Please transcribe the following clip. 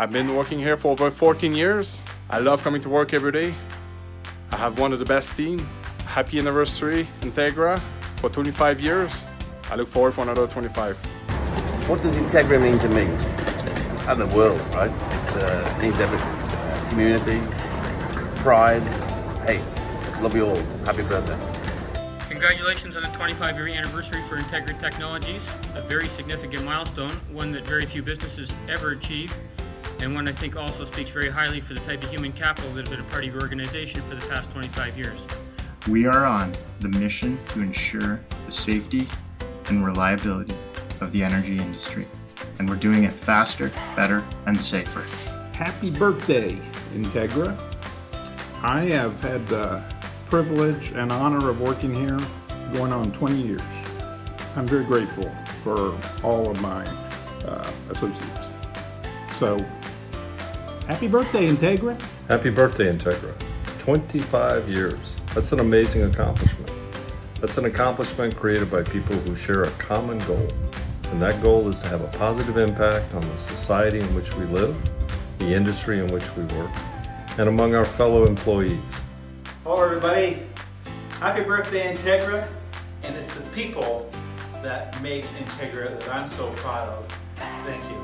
I've been working here for over 14 years. I love coming to work every day. I have one of the best team. Happy anniversary, Integra, for 25 years. I look forward for another 25. What does Integra mean to me? And the world, right? It's, uh, it means everything. Uh, community, pride. Hey, love you all. Happy birthday. Congratulations on the 25 year anniversary for Integra Technologies, a very significant milestone, one that very few businesses ever achieve, and one I think also speaks very highly for the type of human capital that have been a part of your organization for the past 25 years. We are on the mission to ensure the safety and reliability of the energy industry, and we're doing it faster, better, and safer. Happy birthday, Integra. I have had the privilege and honor of working here going on 20 years. I'm very grateful for all of my uh, associates. So, happy birthday, Integra. Happy birthday, Integra. 25 years. That's an amazing accomplishment. That's an accomplishment created by people who share a common goal. And that goal is to have a positive impact on the society in which we live, the industry in which we work, and among our fellow employees. Hello everybody. Happy birthday Integra. And it's the people that make Integra that I'm so proud of. Thank you.